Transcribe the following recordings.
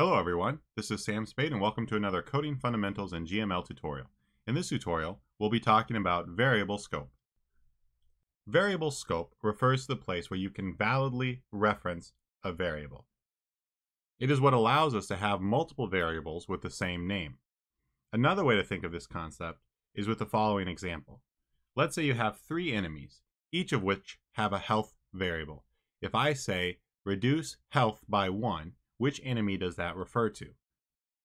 Hello everyone, this is Sam Spade and welcome to another Coding Fundamentals in GML tutorial. In this tutorial, we'll be talking about variable scope. Variable scope refers to the place where you can validly reference a variable. It is what allows us to have multiple variables with the same name. Another way to think of this concept is with the following example. Let's say you have three enemies, each of which have a health variable. If I say reduce health by 1, which enemy does that refer to?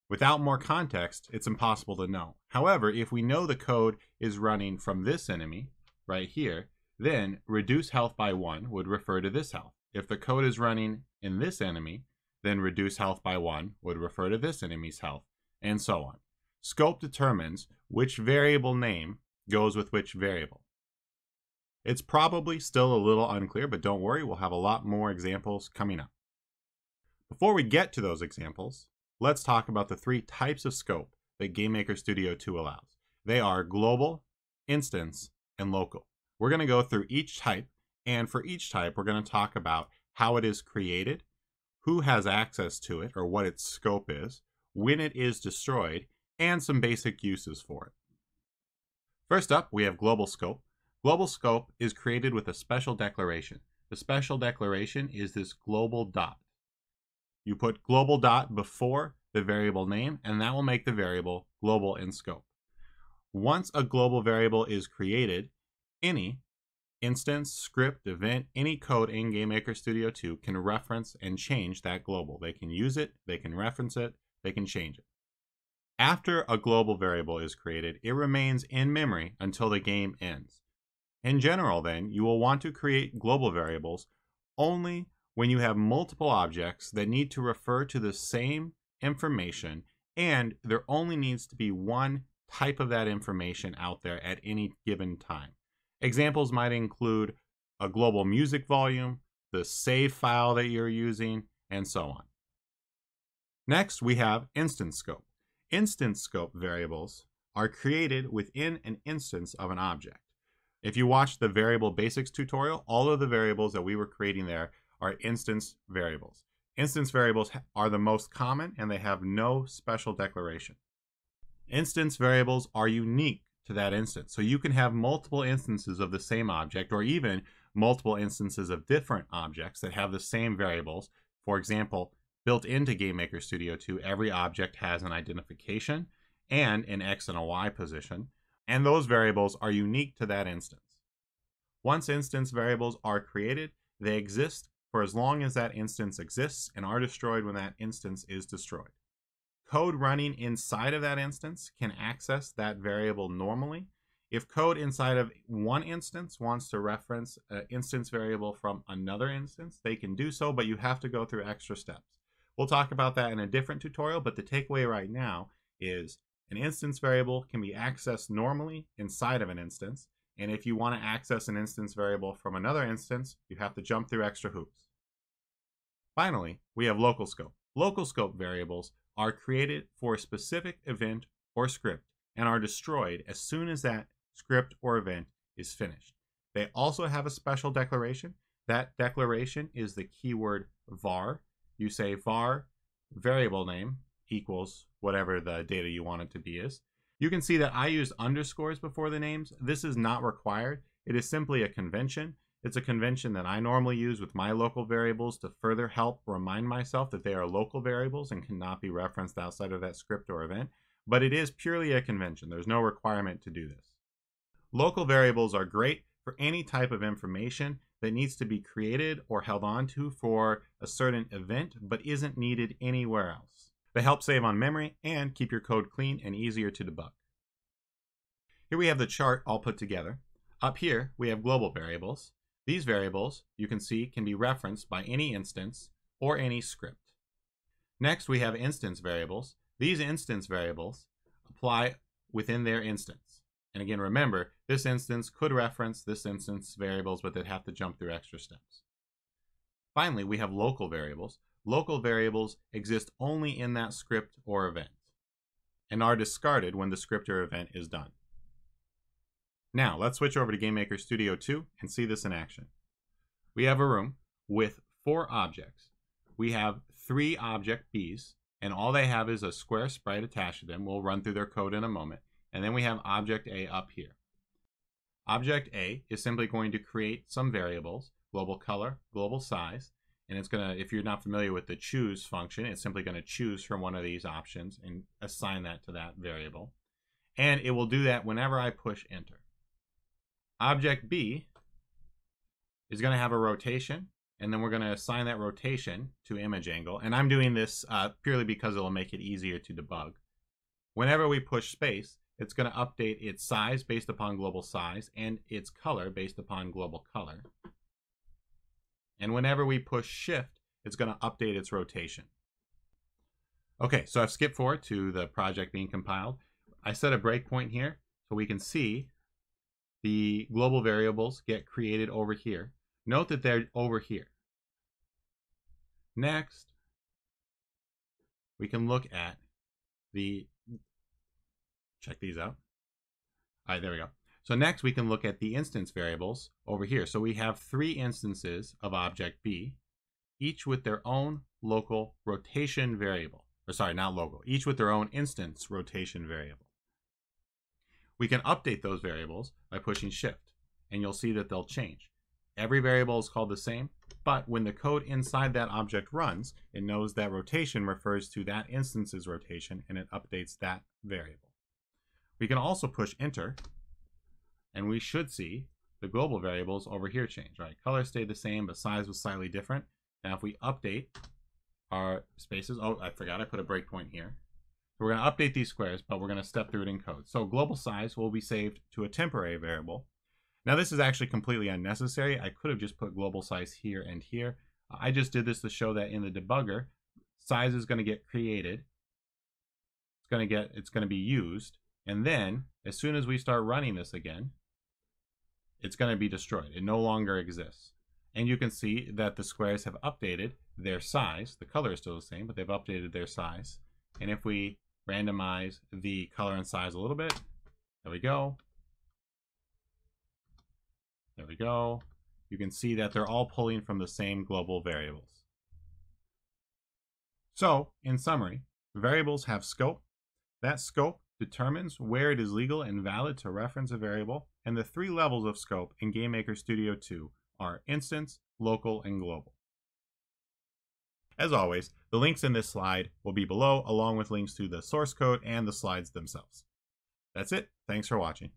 Without more context, it's impossible to know. However, if we know the code is running from this enemy, right here, then reduce health by 1 would refer to this health. If the code is running in this enemy, then reduce health by 1 would refer to this enemy's health, and so on. Scope determines which variable name goes with which variable. It's probably still a little unclear, but don't worry, we'll have a lot more examples coming up. Before we get to those examples, let's talk about the three types of scope that GameMaker Studio 2 allows. They are global, instance, and local. We're going to go through each type, and for each type, we're going to talk about how it is created, who has access to it, or what its scope is, when it is destroyed, and some basic uses for it. First up, we have global scope. Global scope is created with a special declaration. The special declaration is this global dot. You put global dot before the variable name, and that will make the variable global in scope. Once a global variable is created, any instance, script, event, any code in GameMaker Studio 2 can reference and change that global. They can use it, they can reference it, they can change it. After a global variable is created, it remains in memory until the game ends. In general, then, you will want to create global variables only when you have multiple objects that need to refer to the same information and there only needs to be one type of that information out there at any given time. Examples might include a global music volume, the save file that you're using, and so on. Next, we have instance scope. Instance scope variables are created within an instance of an object. If you watch the variable basics tutorial, all of the variables that we were creating there are instance variables. Instance variables are the most common and they have no special declaration. Instance variables are unique to that instance. So you can have multiple instances of the same object or even multiple instances of different objects that have the same variables. For example, built into GameMaker Studio 2, every object has an identification and an X and a Y position, and those variables are unique to that instance. Once instance variables are created, they exist for as long as that instance exists and are destroyed when that instance is destroyed. Code running inside of that instance can access that variable normally. If code inside of one instance wants to reference an instance variable from another instance, they can do so, but you have to go through extra steps. We'll talk about that in a different tutorial, but the takeaway right now is an instance variable can be accessed normally inside of an instance, and if you want to access an instance variable from another instance, you have to jump through extra hoops. Finally, we have local scope. Local scope variables are created for a specific event or script and are destroyed as soon as that script or event is finished. They also have a special declaration. That declaration is the keyword var. You say var variable name equals whatever the data you want it to be is. You can see that I use underscores before the names. This is not required. It is simply a convention it's a convention that I normally use with my local variables to further help remind myself that they are local variables and cannot be referenced outside of that script or event, but it is purely a convention. There's no requirement to do this. Local variables are great for any type of information that needs to be created or held onto for a certain event but isn't needed anywhere else. They help save on memory and keep your code clean and easier to debug. Here we have the chart all put together. Up here, we have global variables. These variables, you can see, can be referenced by any instance or any script. Next, we have instance variables. These instance variables apply within their instance. And again, remember, this instance could reference this instance variables, but they'd have to jump through extra steps. Finally, we have local variables. Local variables exist only in that script or event and are discarded when the script or event is done. Now, let's switch over to GameMaker Studio 2 and see this in action. We have a room with four objects. We have three object Bs and all they have is a square sprite attached to them. We'll run through their code in a moment. And then we have object A up here. Object A is simply going to create some variables, global color, global size, and it's going to, if you're not familiar with the choose function, it's simply going to choose from one of these options and assign that to that variable. And it will do that whenever I push enter. Object B is going to have a rotation, and then we're going to assign that rotation to image angle. And I'm doing this uh, purely because it'll make it easier to debug. Whenever we push space, it's going to update its size based upon global size and its color based upon global color. And whenever we push shift, it's going to update its rotation. Okay, so I've skipped forward to the project being compiled. I set a breakpoint here so we can see the global variables get created over here. Note that they're over here. Next, we can look at the, check these out. All right, there we go. So next we can look at the instance variables over here. So we have three instances of object B, each with their own local rotation variable. Or sorry, not local, each with their own instance rotation variable. We can update those variables by pushing shift, and you'll see that they'll change. Every variable is called the same, but when the code inside that object runs, it knows that rotation refers to that instance's rotation, and it updates that variable. We can also push enter and we should see the global variables over here change, right? Color stayed the same, but size was slightly different. Now, if we update our spaces, oh, I forgot I put a breakpoint here. So we're to update these squares, but we're going to step through it in code. So global size will be saved to a temporary variable. Now, this is actually completely unnecessary. I could have just put global size here and here. I just did this to show that in the debugger, size is going to get created. It's going to get, it's going to be used. And then, as soon as we start running this again, it's going to be destroyed. It no longer exists. And you can see that the squares have updated their size. The color is still the same, but they've updated their size. And if we randomize the color and size a little bit, there we go. There we go. You can see that they're all pulling from the same global variables. So, in summary, variables have scope. That scope determines where it is legal and valid to reference a variable, and the three levels of scope in GameMaker Studio 2 are instance, local, and global. As always, the links in this slide will be below along with links to the source code and the slides themselves. That's it. Thanks for watching.